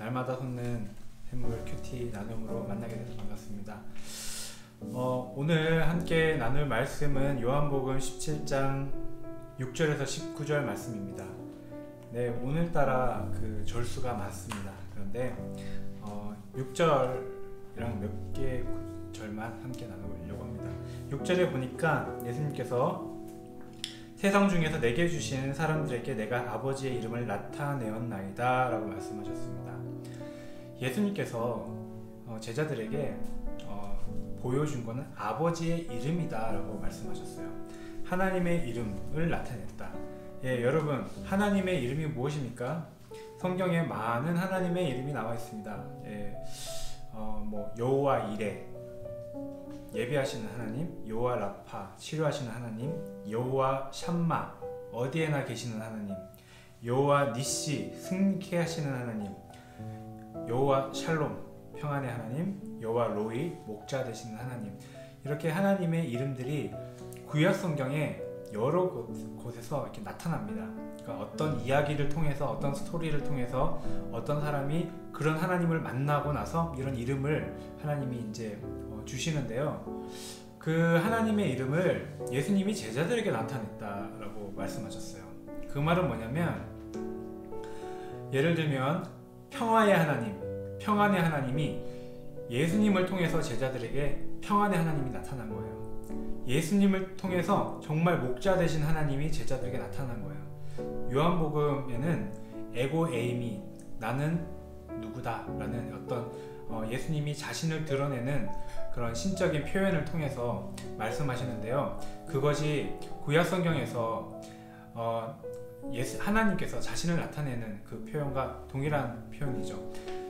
날마다 솟는 샘물 큐티 나눔으로 만나게 돼서 반갑습니다. 어, 오늘 함께 나눌 말씀은 요한복음 17장 6절에서 19절 말씀입니다. 네, 오늘따라 그 절수가 많습니다. 그런데 어, 6절이랑 몇 개 절만 함께 나누려고 합니다. 6절에 보니까 예수님께서 세상 중에서 내게 주신 사람들에게 내가 아버지의 이름을 나타내었나이다 라고 말씀하셨습니다. 예수님께서 어, 제자들에게 어, 보여준 것은 아버지의 이름이다 라고 말씀하셨어요. 하나님의 이름을 나타냈다. 예, 여러분, 하나님의 이름이 무엇입니까? 성경에 많은 하나님의 이름이 나와 있습니다. 예, 어, 뭐 여호와 이레, 예비하시는 하나님, 여호와 라파, 치료하시는 하나님, 여호와 샴마, 어디에나 계시는 하나님, 여호와 니시, 승케 하시는 하나님, 여호와 샬롬, 평안의 하나님, 여호와 로이, 목자 되시는 하나님. 이렇게 하나님의 이름들이 구약 성경에 여러 곳 에서 이렇게 나타납니다. 그러니까 어떤 이야기를 통해서 어떤 스토리를 통해서 어떤 사람이 그런 하나님을 만나고 나서 이런 이름을 하나님이 이제 주시는데요. 그 하나님의 이름을 예수님이 제자들에게 나타냈다라고 말씀하셨어요. 그 말은 뭐냐면 예를 들면 평화의 하나님, 평안의 하나님이 예수님을 통해서 제자들에게 평안의 하나님이 나타난 거예요. 예수님을 통해서 정말 목자 되신 하나님이 제자들에게 나타난 거예요. 요한복음에는 에고 에임이 나는 누구다라는 어떤 어, 예수님이 자신을 드러내는 그런 신적인 표현을 통해서 말씀하시는데요. 그것이 구약 성경에서 어, 하나님께서 자신을 나타내는 그 표현과 동일한 표현이죠.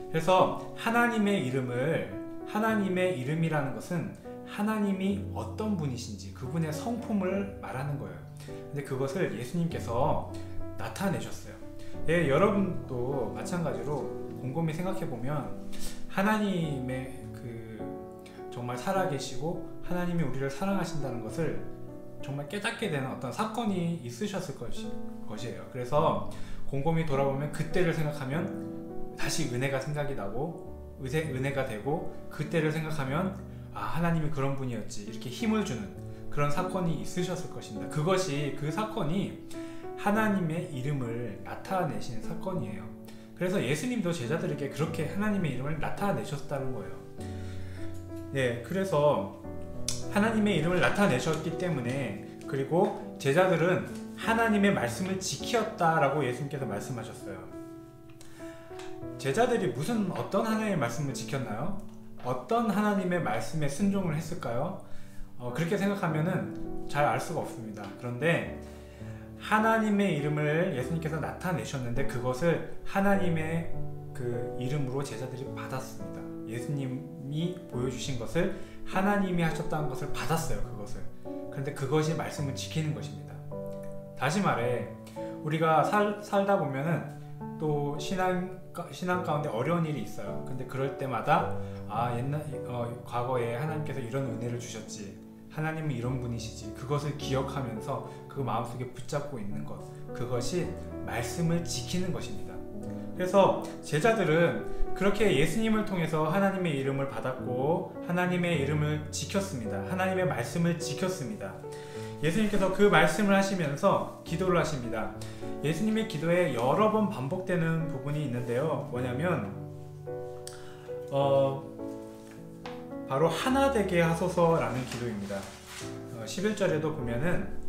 그래서 하나님의 이름을 하나님의 이름이라는 것은 하나님이 어떤 분이신지 그분의 성품을 말하는 거예요. 근데 그것을 예수님께서 나타내셨어요. 예, 여러분도 마찬가지로 곰곰이 생각해 보면 하나님의 정말 살아계시고 하나님이 우리를 사랑하신다는 것을 정말 깨닫게 되는 어떤 사건이 있으셨을 것이, 것이에요. 그래서 곰곰이 돌아보면 그때를 생각하면 다시 은혜가 생각이 나고 의세, 은혜가 되고 그때를 생각하면 아 하나님이 그런 분이었지 이렇게 힘을 주는 그런 사건이 있으셨을 것입니다. 그것이 그 사건이 하나님의 이름을 나타내신 사건이에요. 그래서 예수님도 제자들에게 그렇게 하나님의 이름을 나타내셨다는 거예요. 네, 그래서 하나님의 이름을 나타내셨기 때문에 그리고 제자들은 하나님의 말씀을 지켰다라고 예수님께서 말씀하셨어요. 제자들이 무슨 어떤 하나님의 말씀을 지켰나요? 어떤 하나님의 말씀에 순종을 했을까요? 어, 그렇게 생각하면은 잘 알 수가 없습니다. 그런데 하나님의 이름을 예수님께서 나타내셨는데 그것을 하나님의 그 이름으로 제자들이 받았습니다. 예수님이 보여주신 것을 하나님이 하셨다는 것을 받았어요. 그것을. 그런데 그것이 말씀을 지키는 것입니다. 다시 말해 우리가 살, 살다 보면은 또 신앙 신앙 가운데 어려운 일이 있어요. 근데 그럴 때마다 아 옛날 어, 과거에 하나님께서 이런 은혜를 주셨지. 하나님은 이런 분이시지. 그것을 기억하면서 그 마음속에 붙잡고 있는 것. 그것이 말씀을 지키는 것입니다. 그래서 제자들은 그렇게 예수님을 통해서 하나님의 이름을 받았고 하나님의 이름을 지켰습니다. 하나님의 말씀을 지켰습니다. 예수님께서 그 말씀을 하시면서 기도를 하십니다. 예수님의 기도에 여러 번 반복되는 부분이 있는데요. 뭐냐면 어, 바로 하나 되게 하소서라는 기도입니다. 어, 11절에도 보면은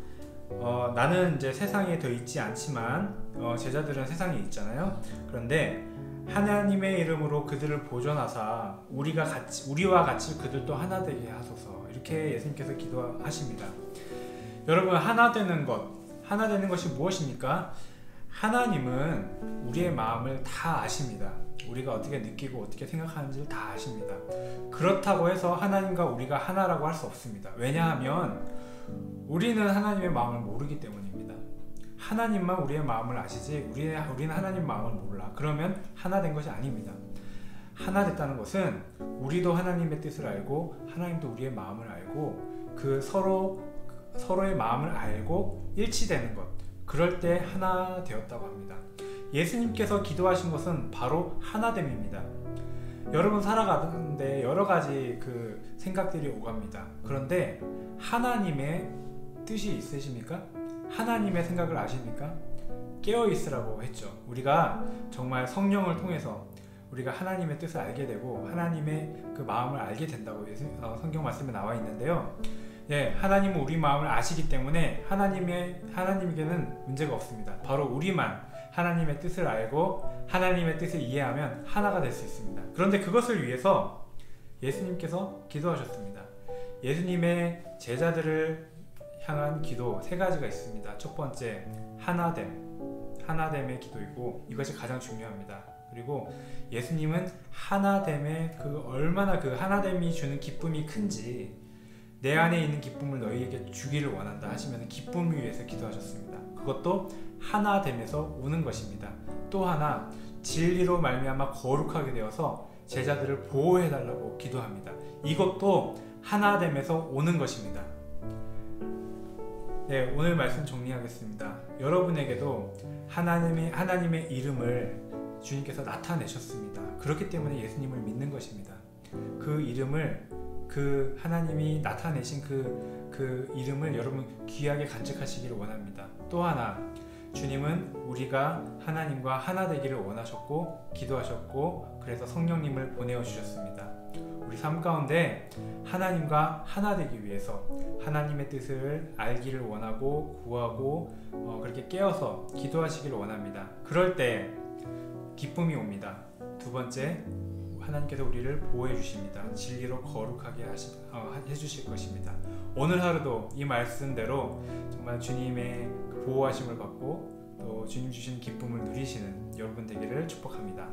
어, 나는 이제 세상에 더 있지 않지만 어, 제자들은 세상에 있잖아요. 그런데 하나님의 이름으로 그들을 보존하사 우리가 같이 우리와 같이 그들도 하나 되게 하소서 이렇게 예수님께서 기도하십니다. 여러분 하나 되는 것 하나 되는 것이 무엇입니까? 하나님은 우리의 마음을 다 아십니다. 우리가 어떻게 느끼고 어떻게 생각하는지를 다 아십니다. 그렇다고 해서 하나님과 우리가 하나라고 할 수 없습니다. 왜냐하면 우리는 하나님의 마음을 모르기 때문입니다. 하나님만 우리의 마음을 아시지 우리의, 우리는 하나님 마음을 몰라. 그러면 하나 된 것이 아닙니다. 하나 됐다는 것은 우리도 하나님의 뜻을 알고 하나님도 우리의 마음을 알고 그 서로 서로의 마음을 알고 일치되는 것. 그럴 때 하나 되었다고 합니다. 예수님께서 기도하신 것은 바로 하나됨입니다. 여러분 살아가는데 여러 가지 그 생각들이 오갑니다. 그런데 하나님의 뜻이 있으십니까? 하나님의 생각을 아십니까? 깨어 있으라고 했죠. 우리가 정말 성령을 통해서 우리가 하나님의 뜻을 알게 되고 하나님의 그 마음을 알게 된다고 어, 성경 말씀에 나와 있는데요. 예, 하나님은 우리 마음을 아시기 때문에 하나님의 하나님에게는 문제가 없습니다. 바로 우리만 하나님의 뜻을 알고 하나님의 뜻을 이해하면 하나가 될 수 있습니다. 그런데 그것을 위해서 예수님께서 기도하셨습니다. 예수님의 제자들을 향한 기도 세 가지가 있습니다. 첫 번째 하나됨, 하나됨의 기도이고 이것이 가장 중요합니다. 그리고 예수님은 하나됨의 그 얼마나 그 하나됨이 주는 기쁨이 큰지 내 안에 있는 기쁨을 너희에게 주기를 원한다 하시면 기쁨을 위해서 기도하셨습니다. 그것도 하나됨에서 오는 것입니다. 또 하나 진리로 말미암아 거룩하게 되어서 제자들을 보호해 달라고 기도합니다. 이것도 하나됨에서 오는 것입니다. 네, 오늘 말씀 정리하겠습니다. 여러분에게도 하나님의 하나님의 이름을 주님께서 나타내셨습니다. 그렇기 때문에 예수님을 믿는 것입니다. 그 이름을 그 하나님이 나타내신 그, 그 이름을 여러분 귀하게 간직하시기를 원합니다. 또 하나, 주님은 우리가 하나님과 하나 되기를 원하셨고, 기도하셨고, 그래서 성령님을 보내어 주셨습니다. 우리 삶 가운데 하나님과 하나 되기 위해서 하나님의 뜻을 알기를 원하고, 구하고, 어, 그렇게 깨어서 기도하시기를 원합니다. 그럴 때 기쁨이 옵니다. 두 번째, 하나님께서 우리를 보호해 주십니다. 진리로 거룩하게 하시, 어, 해주실 것입니다. 오늘 하루도 이 말씀대로 정말 주님의 그 보호하심을 받고 또 주님 주신 기쁨을 누리시는 여러분 되기를 축복합니다.